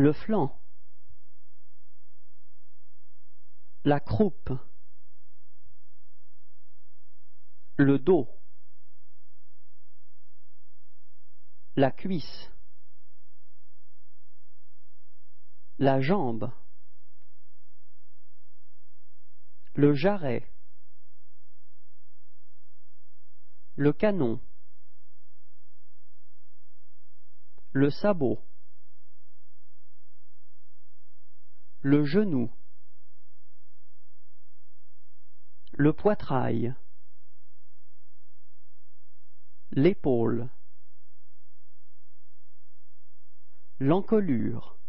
le flanc, la croupe, le dos, la cuisse, la jambe, le jarret, le canon, le sabot, le genou, le poitrail, l'épaule, l'encolure,